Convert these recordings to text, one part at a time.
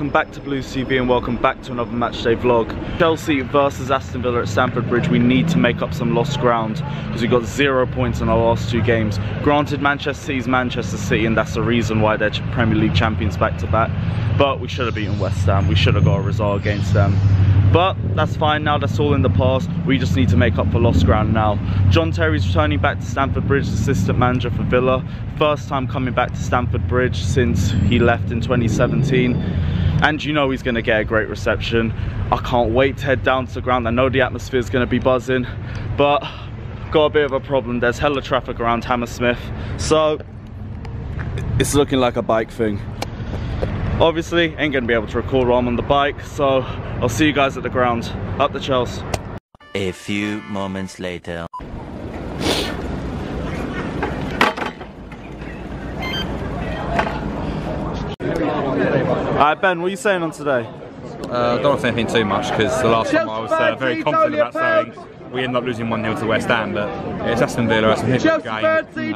welcome back to Blues TV and welcome back to another matchday vlog. Chelsea versus Aston Villa at Stamford Bridge. We need to make up some lost ground because we got zero points in our last two games. Granted, Manchester City's Manchester City and that's the reason why they're Premier League champions back to back. But we should have beaten West Ham. We should have got a result against them. But that's fine now, that's all in the past. We just need to make up for lost ground now. John Terry's returning back to Stamford Bridge, assistant manager for Villa. First time coming back to Stamford Bridge since he left in 2017. And you know he's gonna get a great reception. I can't wait to head down to the ground. I know the atmosphere is gonna be buzzing, but got a bit of a problem. There's hella traffic around Hammersmith. So it's looking like a bike thing. Obviously, ain't gonna be able to record while I'm on the bike, so I'll see you guys at the ground. Up the Chelsea. A few moments later. Alright Ben, what are you saying on today? Uh, I don't want to say anything too much because the last time I was uh, very confident about saying we ended up losing 1-0 to West Ham, but it's Aston Villa, it's a different game.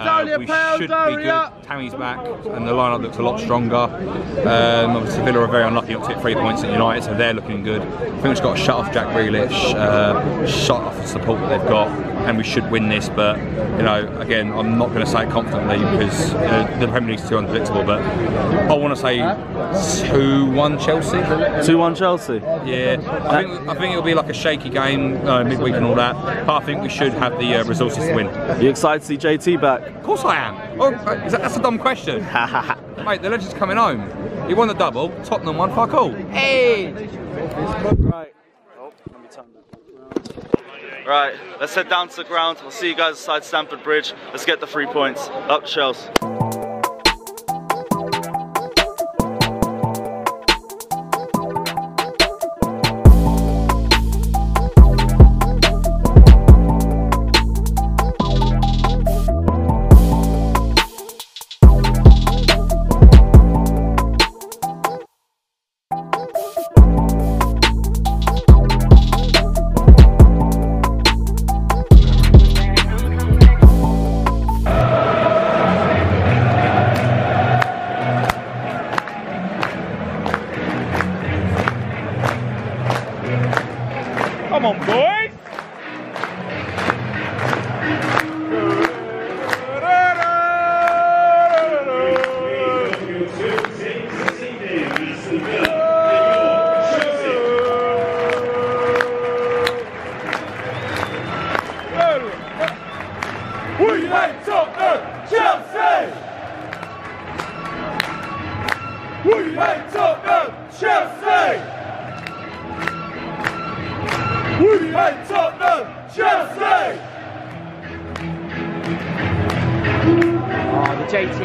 Uh, we should be good. Tammy's back and the lineup looks a lot stronger. Um, obviously Villa are very unlucky not to get three points at United, so they're looking good. I think we've just got to shut off Jack Grealish, uh, shut off the support that they've got, and we should win this, but you know, again, I'm not going to say it confidently because the, the Premier League's too unpredictable, but I want to say 2-1 Chelsea. 2-1 Chelsea? Yeah, I think, I think it'll be like a shaky game, uh, midweek and all that, but I think we should have the uh, resources to win. Are you excited to see JT back? Of course I am. Oh, is that, that's a dumb question. Mate, the legend's coming home. He won the double, Tottenham won, fuck all. Hey! Right. Oh, let me turn that. Right, let's head down to the ground. I'll see you guys inside Stamford Bridge. Let's get the three points. Up Chelsea.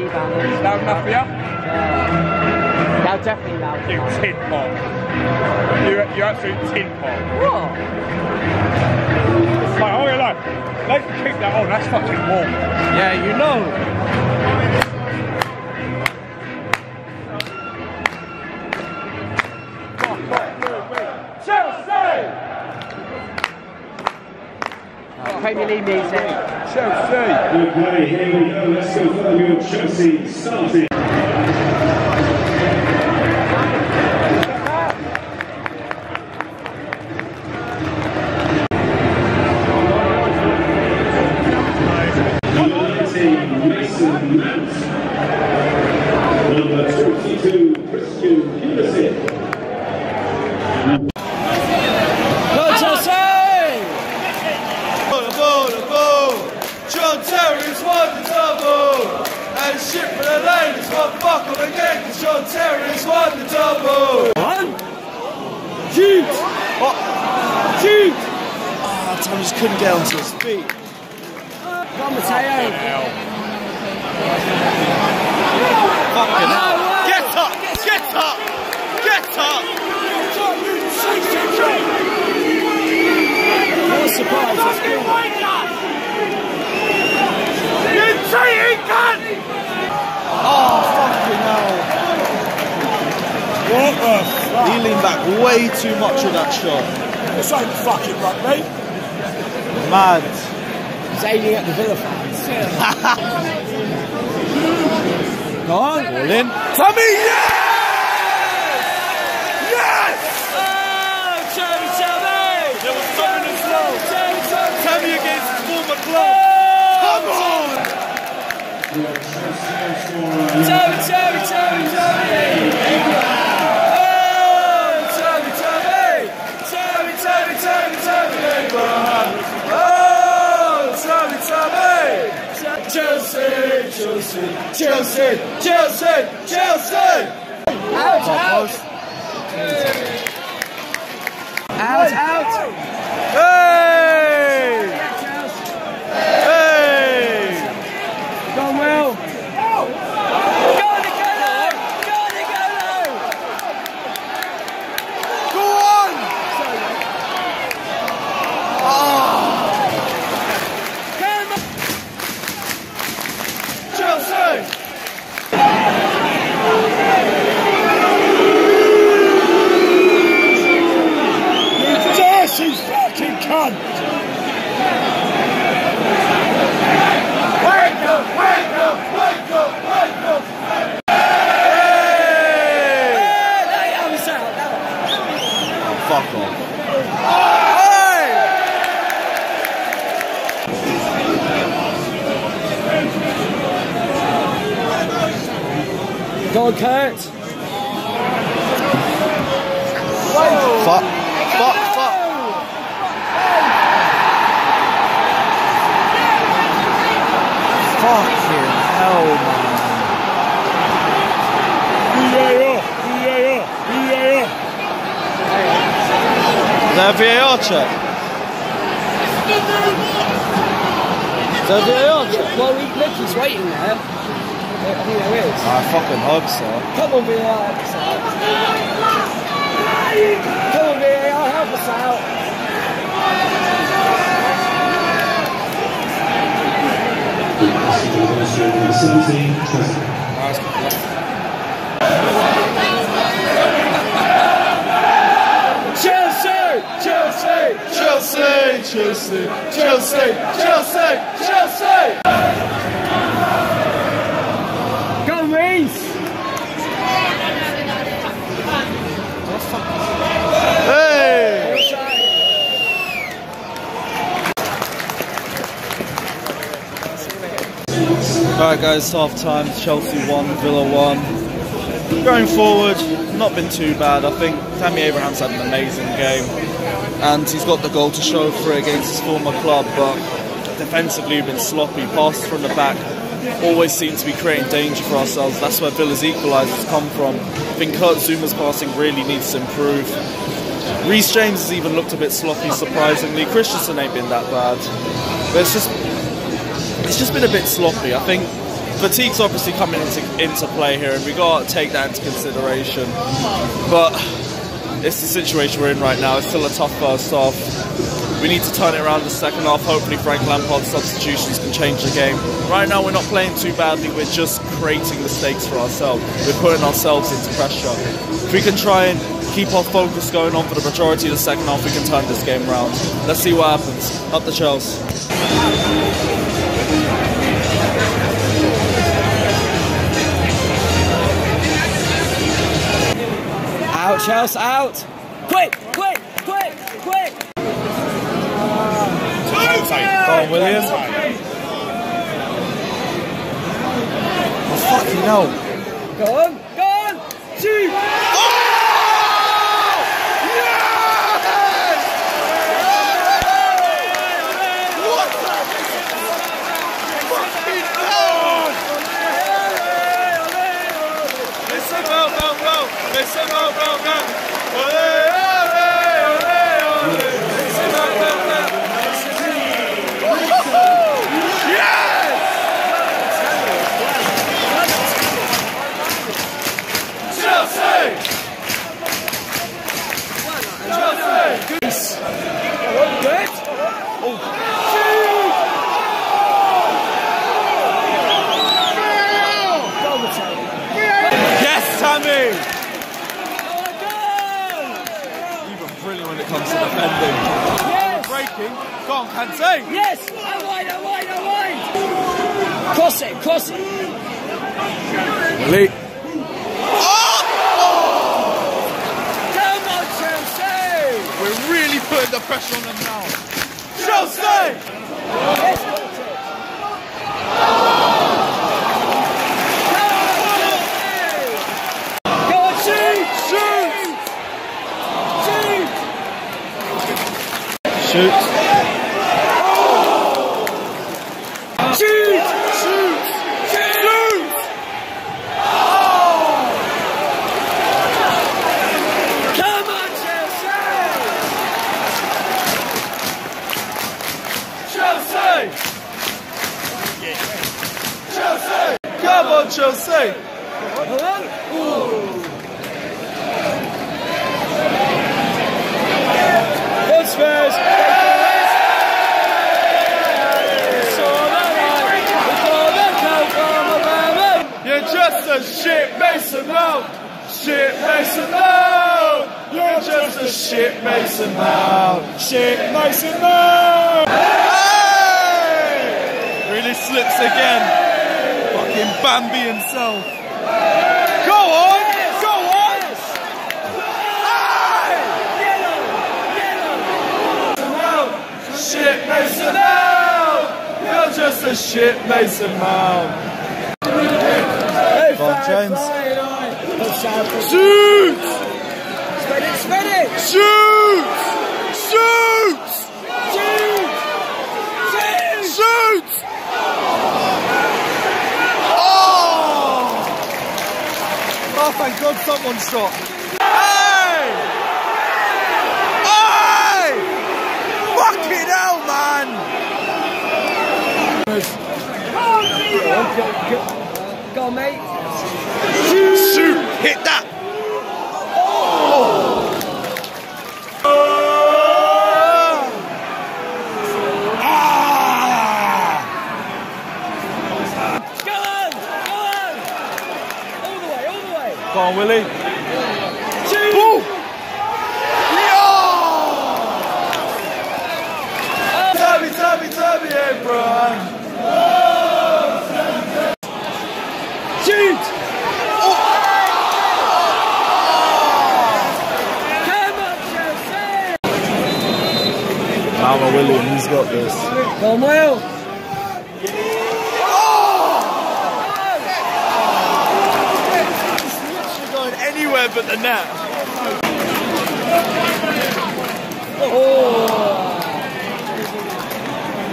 Loud enough for you? They're definitely loud. You tin pot. You, you absolute tin pot. What? Like, oh, yeah, like, let's keep that on. That's fucking warm. Yeah, you know. Chelsea! Premier League music. Chelsea! Okay, here we go. Let's go for the Chelsea starting. Lane is one buckle again because John Terry's won the double! One. Shoot. What? Shoot. Ah, Tom just couldn't get onto his feet. Come Mateo. Fucking hell. Get up! Get up! Get up! No surprise. It's good. You cheating cunt! Oh, fucking hell. What the He leaned back way too much with that shot. This ain't fucking rugby. Mad. He's aiming at the Villa fans. Go on. Ball in. Tommy, yes! Chelsea, Chelsea, Chelsea! Out, out! Out, out! Hey! Hey! Go on, Will! Go on, Nicolo! Go on, Nicolo! Go on! Come on! Chelsea! Dirty cunt! Wake up! Wake up! Wake up! Wake up! Hey! Hey! That was out. Fuck off. Hey! Go on, Kurt. Fuck. Fuck, fuck. Fucking hell, man. VAR! VAR! VAR! Is that a VAR check? Is a VAR check? Well, we, look, he's waiting there. I think there is. I fucking hope so. Come on, VAR, help us out. Come on, VAR, help us out. Seventeen, Trust. Chelsea! Chelsea! Chelsea! Chelsea! Chelsea! Chelsea! Chelsea! Go on, Reece. Hey! Alright guys, half time, Chelsea 1, Villa 1. Going forward, not been too bad. I think Tammy Abraham's had an amazing game. And he's got the goal to show for it against his former club, but defensively we've been sloppy. Passes from the back always seem to be creating danger for ourselves. That's where Villa's equalisers come from. I think Kurt Zouma's passing really needs to improve. Reece James has even looked a bit sloppy, surprisingly. Christensen ain't been that bad. But it's just it's just been a bit sloppy. I think fatigue's obviously coming into, into play here, and we got to take that into consideration. But it's the situation we're in right now. It's still a tough first half. We need to turn it around the second half. Hopefully, Frank Lampard's substitutions can change the game. Right now, we're not playing too badly. We're just creating mistakes for ourselves. We're putting ourselves into pressure. If we can try and keep our focus going on for the majority of the second half, we can turn this game around. Let's see what happens. Up the Chelsea. Out, Chelsea, out. Quick, quick, quick, quick. Go on, William. Oh, fucking hell. Go on. Shoot. Listen, go, go, go! Listen, go, go, go! Ole, ole, ole, ole! Listen, go, go, go! Yes! Chelsea! Chelsea! Good. Yes, Tammy! Even brilliant when it comes to defending. Yes. Breaking. Go on, Kante. Yes. Out wide, out wide, out wide. Cross it, cross it. Willie. Come on, Chelsea. We're really putting the pressure on them now. Chelsea! Yes, Walter. Go on, shoot! Shoot! Shoot! Shoot. Shoot! Shoot! Shoot! Come on, Chelsea! Chelsea! Chelsea! Come on, Chelsea! It's first. You're just a shit Mason Shit Mason Mount! You're just a shit Mason Mount! Shit Mason Mount! Hey! Really slips again. Fucking Bambi himself. Go on! Go on! Hey! Shit Mason Mount! You're just a shit Mason Mount! Go on, James. Shoot! Shoot! Spread it, spread it! Shoot! Shoot! Shoot! Shoot! Shoot! Oh! Oh, thank God someone shot. Hey! Hey! Fucking hell, man! Go on, mate. Shoot! Hit that! Oh! Ah! Go on! Go on! All the way, all the way! Go on, Willie. Shoot! Ooh! Yeah! Tabby, tabby, tabby, hey, Brian. Shoot! Come on, Chelsea! Mama William, he's got this. Go Will! Literally going anywhere but the net. Oh!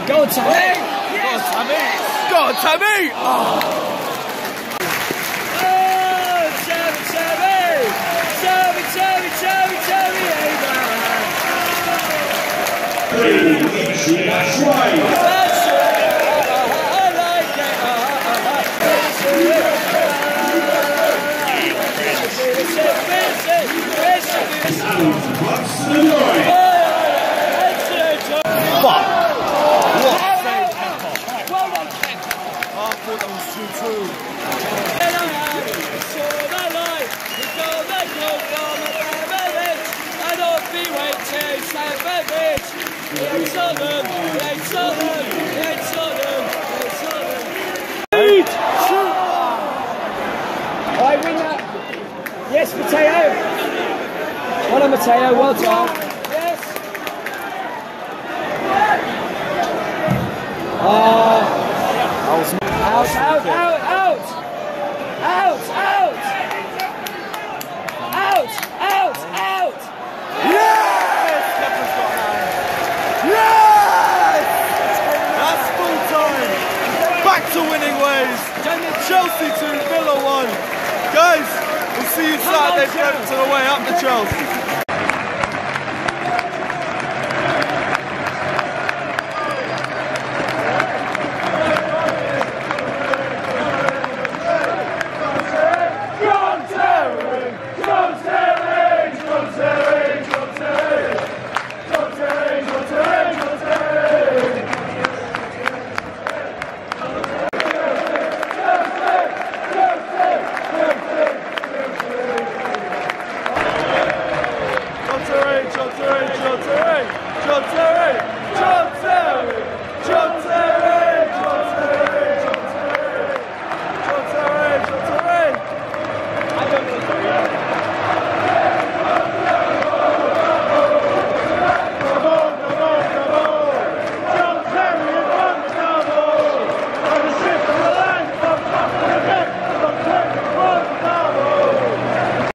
Go Tammy! Go on, Tammy! Go Tammy! Oh. Oh, Tammy, Tammy! Tammy, Tammy, Tammy, Tammy, That's